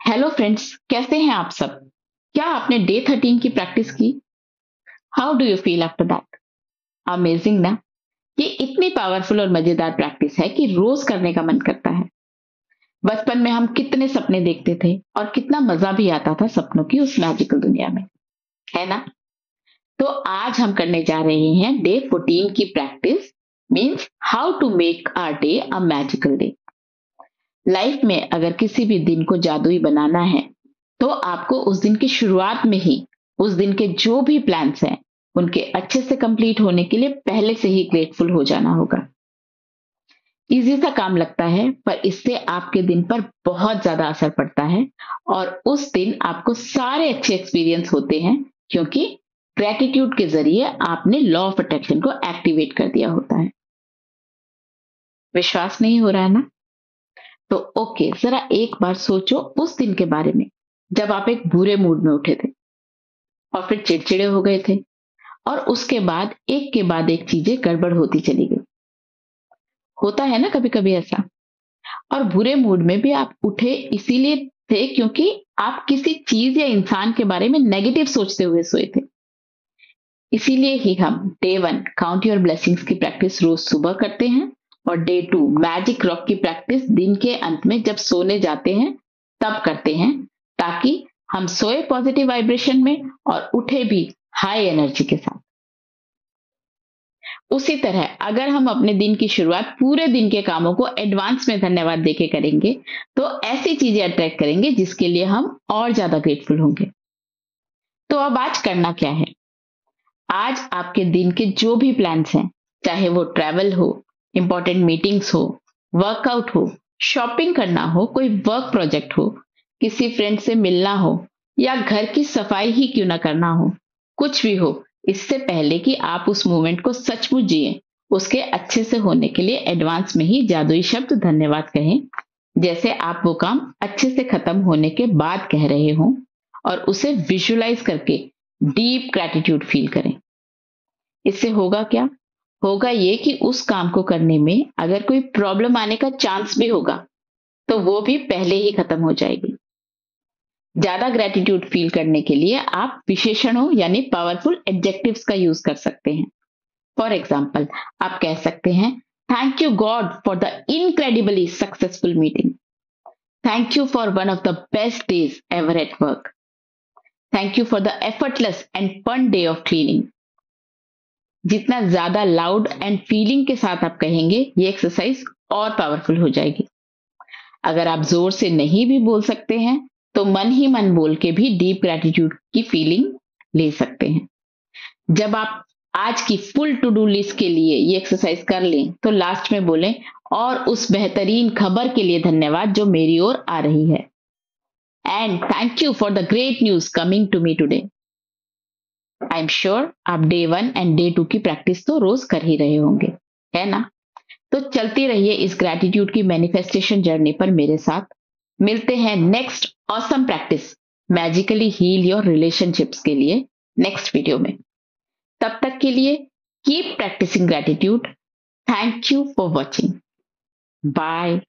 Hello friends कैसे हैं आप सब? क्या आपने डे थर्टीन की प्रैक्टिस की? How do you feel after that amazing ना? ये इतनी पावरफुल और मज़ेदार प्रैक्टिस है कि रोज करने का मन करता है। बचपन में हम कितने सपने देखते थे और कितना मज़ा भी आता था सपनों की उस मैजिकल दुनिया में। है ना? तो आज हम करने जा रहे हैं डे फोर्टीन की practice means how to make our day a magical day life में अगर किसी भी दिन को जादुई बनाना है तो आपको उस दिन की शुरुआत में ही, उस दिन के जो भी प्लान्स हैं, उनके अच्छे से कंप्लीट होने के लिए पहले से ही ग्रेटफुल हो जाना होगा। इजी सा काम लगता है, पर इससे आपके दिन पर बहुत ज़्यादा असर पड़ता है और उस दिन आपको सारे अच्छे एक्सपीरियंस होते हैं, क्योंकि ग्रेटिट्यूड के ज़रिए आपने लॉ ऑफ़ अट्रैक्शन को एक्टिवेट कर दिया होता है। विश्वास नहीं हो रहा है ना? तो ओके, जरा एक बार सोचो उस दिन के बारे में, जब आप एक बुरे मूड में उठे थे और फिर चिड़चिड़े हो गए थे और उसके बाद, एक के बाद एक चीज़ें गड़बड़ होती चली गई। होता है ना कभी कभी ऐसा? और बुरे मूड में भी आप उठे इसीलिए थे क्योंकि आप किसी चीज़ या इंसान के बारे में नेगेटिव सोचते हुए सोए थे। इसीलिए ही हम day one count your blessings की प्रैक्टिस रोज सुबह करते हैं। और डे टू मैजिक रॉक की प्रैक्टिस दिन के अंत में जब सोने जाते हैं, तब करते हैं, ताकि हम सोए पॉजिटिव वाइब्रेशन में और उठे भी हाई एनर्जी के साथ। उसी तरह, अगर हम अपने दिन की शुरुआत पूरे दिन के कामों को एडवांस में धन्यवाद देके करेंगे तो ऐसी चीज़ें अट्रैक्ट करेंगे जिसके लिए हम और ज़्यादा ग्रेटफुल होंगे। तो अब आज करना क्या है? आज आपके दिन के जो भी प्लान्स हैं, चाहे वो ट्रैवल हो इंपॉर्टेंट मीटिंग्स हो वर्कआउट हो शॉपिंग करना हो, कोई वर्क प्रोजेक्ट हो, किसी फ्रेंड से मिलना हो, या घर की सफ़ाई ही क्यों ना करना हो, कुछ भी हो, इससे पहले कि आप उस मोमेंट को सचमुच जिए, उसके अच्छे से होने के लिए एडवांस में ही जादुई शब्द धन्यवाद कहें, जैसे आप वो काम अच्छे से खत्म होने के बाद कह रहे हो, और उसे विजुलाइज करके डीप ग्रेटिट्यूड फील करें। इससे होगा क्या? होगा ये कि उस काम को करने में अगर कोई प्रॉब्लम आने का चांस भी होगा तो वो भी पहले ही खत्म हो जाएगी। ज़्यादा ग्रेटिट्यूड फील करने के लिए आप विशेषणों यानी पावरफुल एडजेक्टिव्स का यूज़ कर सकते हैं। फॉर एग्ज़ाम्पल आप कह सकते हैं thank you God for the incredibly successful meeting thank you for one of the best days ever at work thank you for the effortless and fun day of cleaning जितना ज़्यादा loud and feeling के साथ आप कहेंगे, ये exercise और powerful हो जाएगी। अगर आप ज़ोर से नहीं भी बोल सकते हैं तो मन ही मन बोल के भी डीप ग्रेटिट्यूड की फीलिंग ले सकते हैं। जब आप आज की फुल टू डू लिस्ट के लिए ये एक्सरसाइज कर लें तो लास्ट में बोलें, और उस बेहतरीन खबर के लिए धन्यवाद जो मेरी ओर आ रही है। And thank you for the great news coming to me today I am sure आप day one and day two की प्रैक्टिस तो रोज कर ही रहे होंगे, है ना? तो चलती रहिए इस ग्रेटिट्यूड की मैनिफेस्टेशन जर्नी पर मेरे साथ। मिलते हैं next awesome practice magically heal your relationships के लिए नेक्स्ट वीडियो में। तब तक के लिए keep practicing gratitude thank you for watching bye